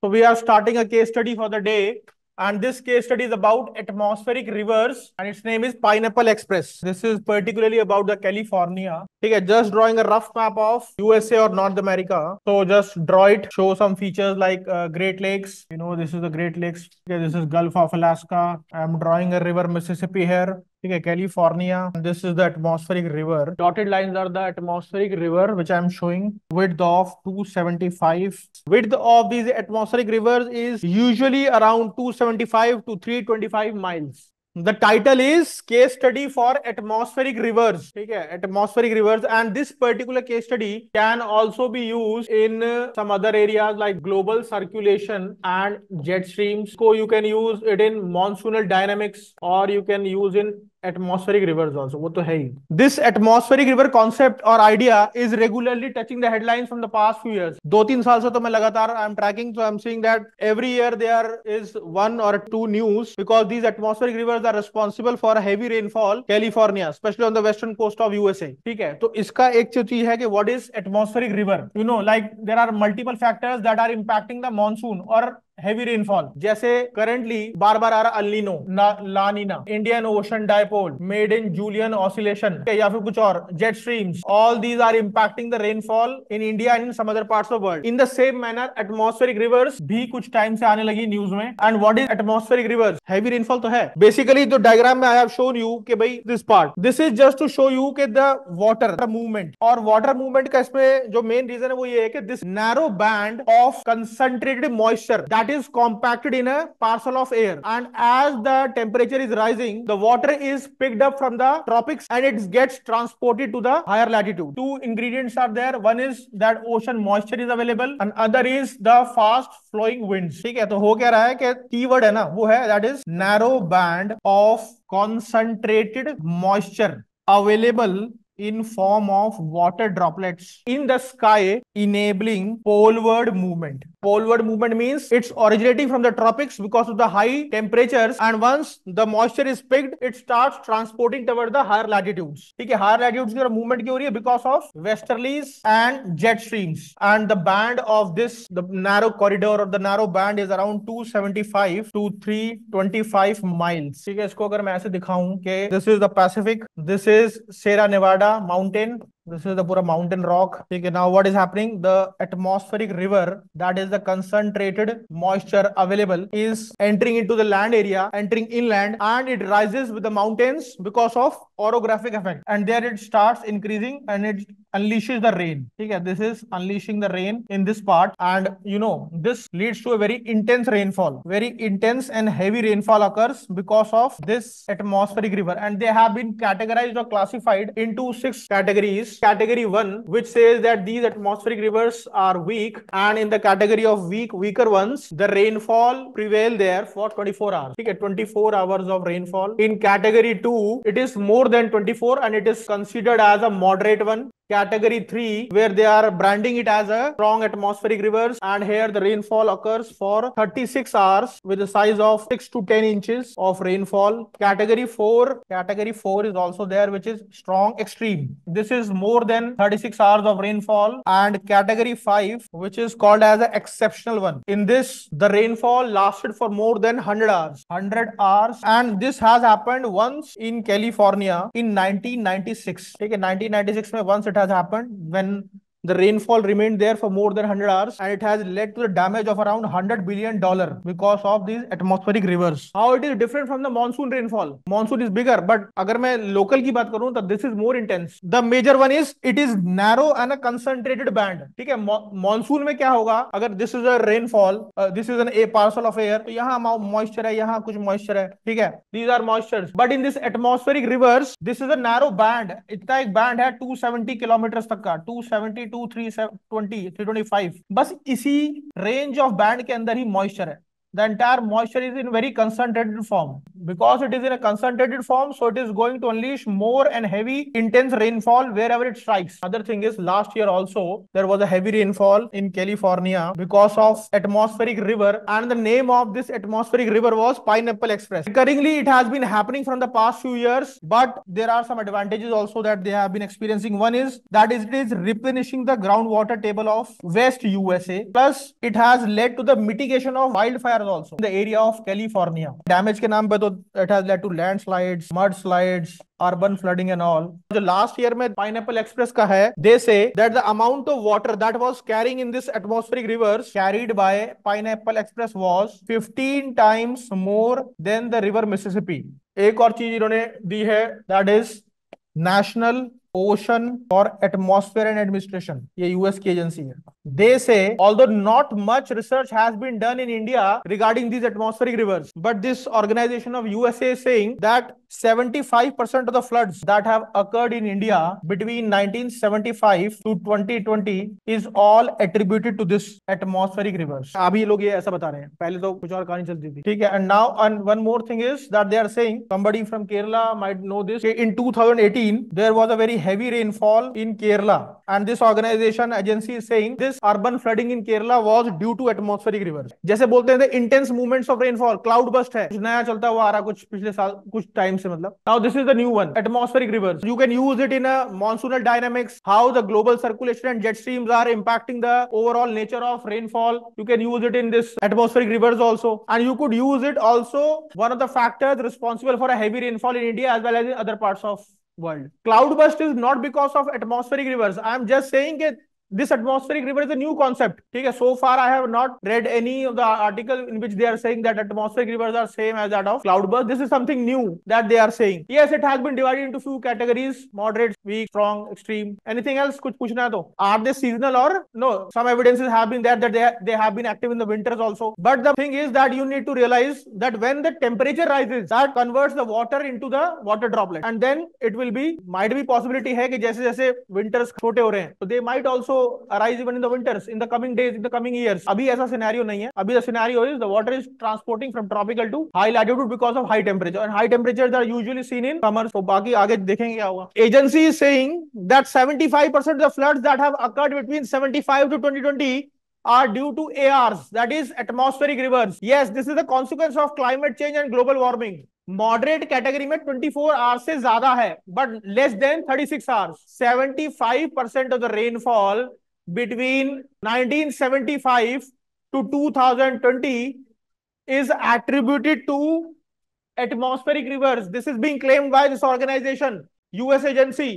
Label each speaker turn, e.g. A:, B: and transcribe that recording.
A: So we are starting a case study for the day. And this case study is about atmospheric rivers and its name is Pineapple Express. This is particularly about the California. Okay, just drawing a rough map of USA or North America. So just draw it, show some features like uh, Great Lakes. You know, this is the Great Lakes. Okay, this is Gulf of Alaska. I'm drawing a river Mississippi here. Okay, California. This is the atmospheric river. Dotted lines are the atmospheric river, which I'm showing. Width of 275. Width of these atmospheric rivers is usually around 275 to 325 miles. The title is case study for atmospheric rivers. Okay, atmospheric rivers, and this particular case study can also be used in some other areas like global circulation and jet streams. So you can use it in monsoonal dynamics, or you can use in atmospheric rivers also वो तो है ही। This atmospheric river concept और idea is regularly touching the headlines from the past few years दो तीन साल से तो मैं लगातार I am tracking so I am seeing that every year there is one और two news because these atmospheric rivers are responsible for heavy rainfall California specially on the western coast of USA ठीक है? तो इसका एक चीज़ है कि what is atmospheric river you know like there are multiple factors that are impacting the monsoon और heavy rainfall जैसे करंटली बार बार आ रहा El Nino La Nina Indian Ocean dipole Madden Julian oscillation या फिर कुछ और jet streams all these are impacting the rainfall in India and some other of world in the same manner atmospheric rivers भी कुछ time से आने लगी news में. And what is atmospheric rivers heavy rainfall तो है. बेसिकली जो diagram में आई हैव शोन यू कि भाई this part this is just to show you के द वाटर मूवमेंट और वाटर मूवमेंट का इसमें जो मेन रीजन है वो ये है कि this narrow band of concentrated moisture that that is compacted in a parcel of air and as the temperature is rising the water is picked up from the tropics and it gets transported to the higher latitude two ingredients are there one is that ocean moisture is available and other is the fast flowing winds ठीक है तो हो क्या रहा है कि keyword है ना वो है that is narrow band of concentrated moisture available in form of water droplets in the sky enabling poleward movement. Poleward movement means it's originating from the tropics because of the high temperatures and once the moisture is picked it starts transporting toward the higher latitudes. Okay, higher latitudes की movement क्यों हो रही है because of westerlies and jet streams and the band of this the narrow corridor or the narrow band is around 275 to 325 miles. ठीक है इसको अगर मैं ऐसे दिखाऊँ कि this is the Pacific, this is Sierra Nevada mountain this is the pura mountain rock. okay now what is happening? The atmospheric river that is the concentrated moisture available is entering into the land area entering inland and it rises with the mountains because of orographic effect. And there it starts increasing and it unleashes the rain. okay this is unleashing the rain in this part. And you know this leads to a very intense rainfall. Very intense and heavy rainfall occurs because of this atmospheric river. And they have been categorized or classified into six categories. Category 1 which says that these atmospheric rivers are weak. And in the category of weak weaker ones the rainfall prevail there for 24 hours. okay 24 hours of rainfall. In category 2 it is more than 24 and it is considered as a moderate one category 3 where they are branding it as a strong atmospheric rivers and here the rainfall occurs for 36 hours with a size of 6 to 10 inches of rainfall. Category 4 category 4 is also there which is strong extreme. This is more than 36 hours of rainfall. And category 5 which is called as an exceptional one. In this the rainfall lasted for more than 100 hours. 100 hours. And this has happened once in california in 1996 okay 1996 once it has happened when the rainfall remained there for more than 100 hours and it has led to the damage of around 100 billion dollar because of these atmospheric rivers how it is different from the monsoon rainfall monsoon is bigger but agar main local ki baat karu to this is more intense the major one is it is narrow and a concentrated band theek hai monsoon mein kya hoga agar this is a rainfall uh, this is an a parcel of air to yahan moisture hai yahan kuch moisture hai theek hai these are moistures but in this atmospheric rivers this is a narrow band itna ek band hai 270 kilometers tak ka 270 two three seven twenty three twenty five बस इसी range of band के अंदर ही moisture है। The entire moisture is in very concentrated form. Because it is in a concentrated form, so it is going to unleash more and heavy, intense rainfall wherever it strikes. Other thing is, last year also, there was a heavy rainfall in California because of atmospheric river. And the name of this atmospheric river was Pineapple Express. Recurringly, it has been happening from the past few years, but there are some advantages also that they have been experiencing. One is that it is replenishing the groundwater table of West USA. Plus, it has led to the mitigation of wildfires also in the area of California. Damage के नाम पे तो it has led to landslides, mudslides, urban flooding and all जो last year में pineapple express का है they say that the amount of water that was carrying in this atmospheric rivers carried by pine express was 15 times more than the river Mississippi एक और चीज़ इन्होंने दी है दैट इज़ नेशनल ओशन और atmosphere and administration ये US की agency है। They say although not much research has been done in india regarding these atmospheric rivers but this organization of usa is saying that 75% of the floods that have occurred in india between 1975 to 2020 is all attributed to this atmospheric rivers. kuch aur kahani chalti thi theek hai and now and one more thing is that they are saying somebody from kerala might know this in 2018 there was a very heavy rainfall in kerala and this organization agency is saying this urban flooding in Kerala was due to atmospheric rivers जैसे बोलते हैं intense movements of rainfall cloud burst है। कुछ नया चलता हुआ आ रहा कुछ पिछले साल, कुछ टाइम से मतलब। Now this is the new one atmospheric rivers you can use it in a monsoonal dynamics how the global circulation and jet stream are impacting the overall nature of rainfall you can use it in this atmospheric rivers also and you could use it also one of the factors responsible for heavy rainfall in India as well as in other part of world cloud burst is not because of atmospheric rivers I am just say this atmospheric river is a new concept. okay so far i have not read any of the article in which they are saying that atmospheric rivers are same as that of cloudburst. This is something new that they are saying. Yes it has been divided into few categories moderate weak strong extreme. Anything else kuch puchna hai to are they seasonal or no? Some evidences have been there that they, they have been active in the winters also. But the thing is that you need to realize that when the temperature rises that converts the water into the water droplet. And then it will be might be possibility hai ki jaise jaise winters chote ho rahe hain so they might also arise even in the winters, in the coming days, in the coming years. अभी ऐसा scenario नहीं है अभी the scenario is the water is transporting from tropical to high latitude because of high temperature and high temperature are usually seen in summer तो बाकी आगे देखेंगे क्या होगा agency is saying that 75% the floods that have occurred between 75 to 2020 are due to ARs, that is atmospheric rivers. Yes, this is the consequence of climate change and global warming. Moderate category में 24 four hours से ज़्यादा है but less than 36 six hours seventy percent of the rainfall between 1975 to 2020 is attributed to atmospheric rivers this is being claimed by this organisation US agency